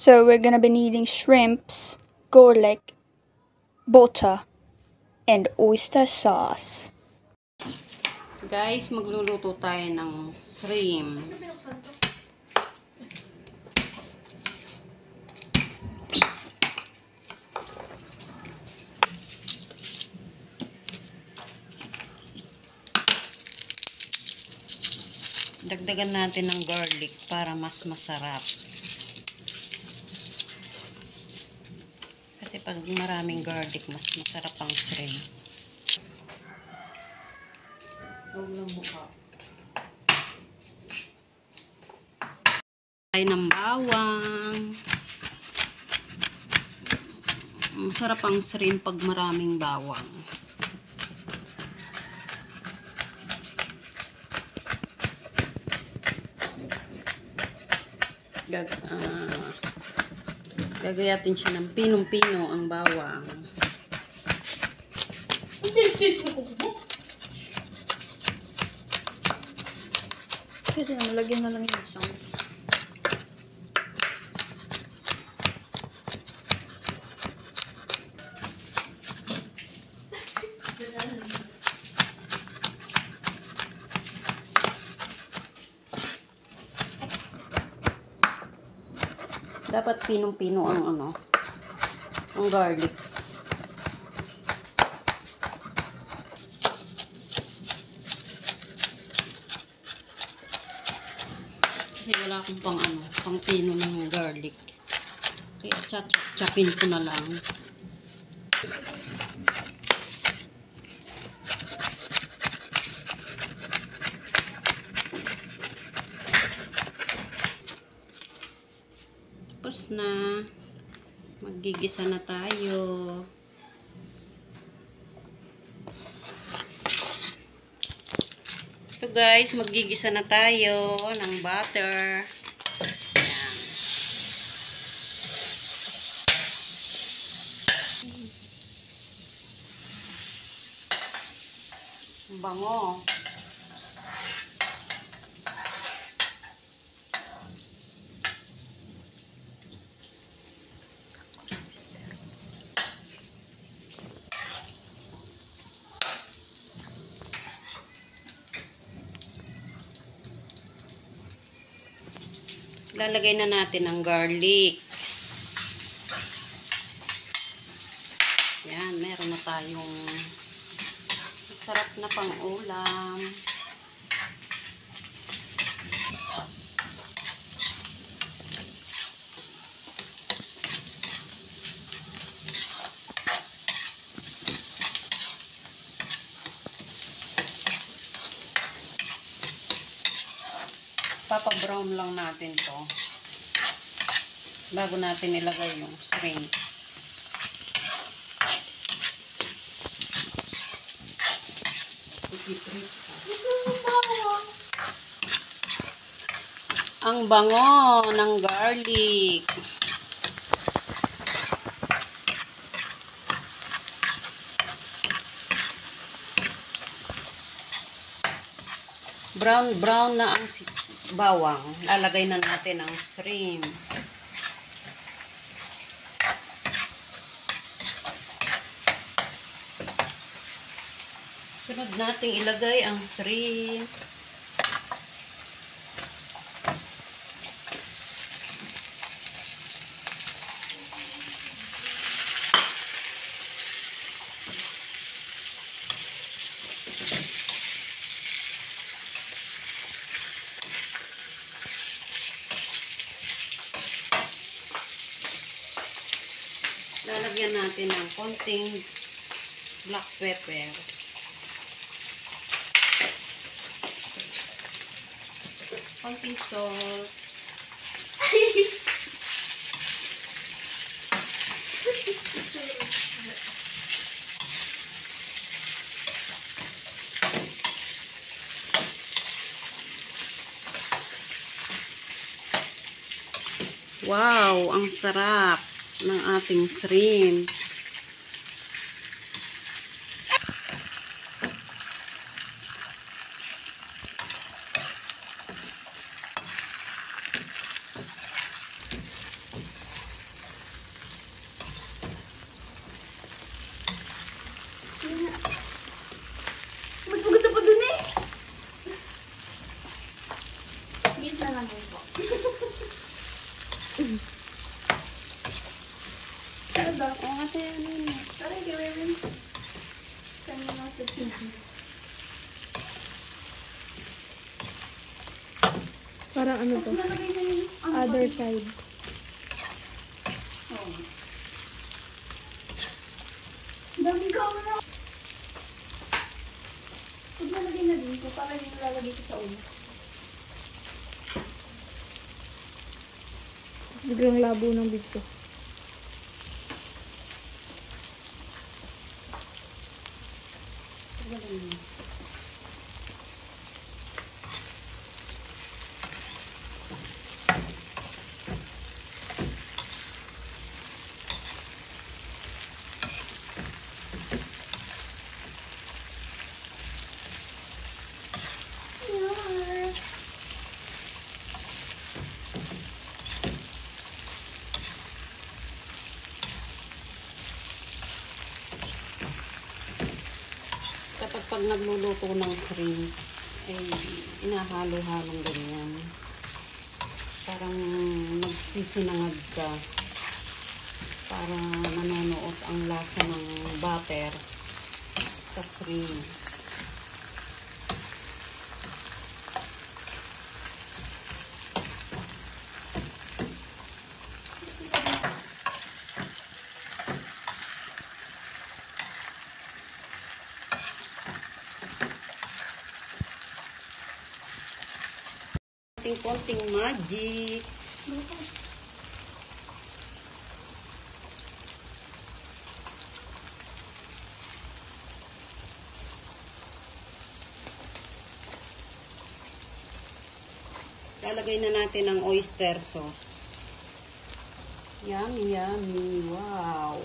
So we're gonna be needing shrimps, garlic, butter, and oyster sauce. Guys, magluluto tayo ng shrimp. Dagdagan natin ng garlic para mas masarap. Pag maraming garlic, mas masarap ang shrimp. Huwag lang mukha. Ay ng bawang. Masarap ang shrimp pag maraming bawang. Gag ah, gagayatin siya ng pinong-pino ang bawang. Pwede na, lagyan na lang yung sauce. Dapat pinong-pino ang ano, ang garlic. Kasi wala akong pang ano, pang pino ng garlic. Kaya chachapin ko na lang. Na. Magigisa na tayo. Ito guys, magigisa na tayo ng butter. Ayan. Ang Bango. Lalagay na natin ang garlic. Yan, meron na tayong sarap na pang ulam. Papa-brown lang natin to. Bago natin ilagay yung shrimp. Ang bango ng garlic. Brown brown na ang bawang. Lalagay na natin ang shrimp. Sunod nating ilagay ang shrimp. Lalagyan natin ng konting black pepper. Konting salt. Wow, ang sarap ng ating shrimp. Mas maganda pa dun eh. Mute na lang po. ba? Oo, kasi ano yun. Aray, gawin rin. Saan mo nasa Parang ano to? Other side. Oh. Dami camera! Huwag nalagay na dito para yung lalagay ko sa ulo. Biglang labo ng bit ko. Pag nagluluto ng cream, ay inahalo-halong ganyan. Parang magsisinangag ka para nanonood ang lasa ng butter sa cream. Konting-konting magic. Lalagay na natin ang oyster sauce. Yummy, yummy. Wow.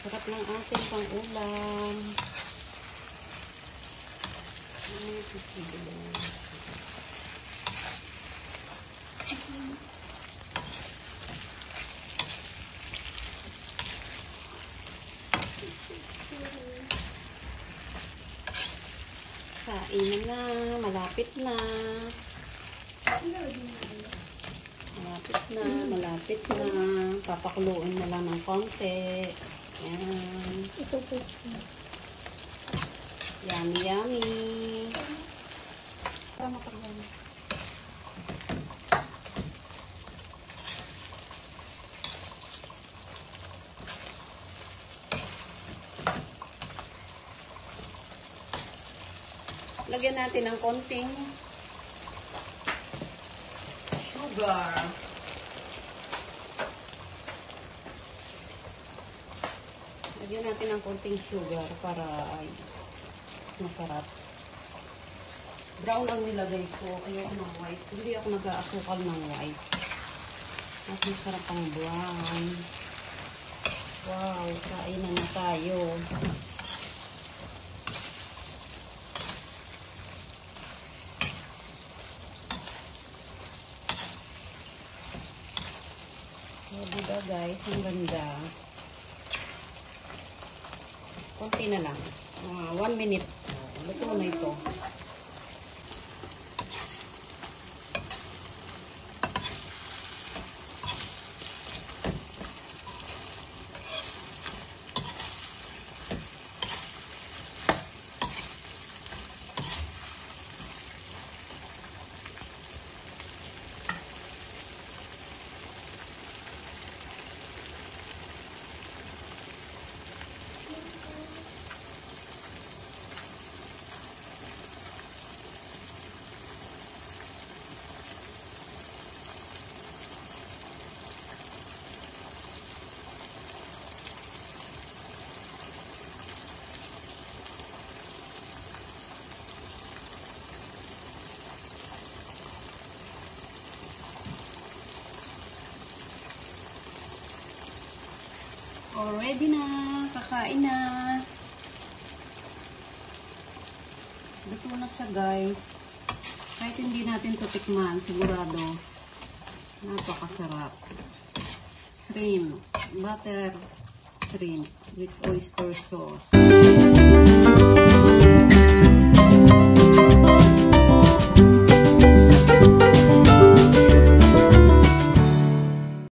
Sarap ng ating pang-ulam. Kain na, malapit na. Malapit na, malapit na. Papakuluin na lang ng konti. Yan. Ito po. Yummy, yummy. Para makagano. Lagyan natin ng konting sugar. Lagyan natin ng konting sugar para ay masarap. Brown ang nilagay ko. Ayoko ng white. Hindi ako nag-aasukal ng white. Mas masarap ang brown. Wow, kainan na tayo. So, diba guys, ang ganda. Konti na lang. Mga one minute. Luto na ito. Oh, ready na. Kakain na. Luto na siya, guys. Kahit hindi natin ito tikman, sigurado. Napakasarap. Shrimp. Butter shrimp with oyster sauce.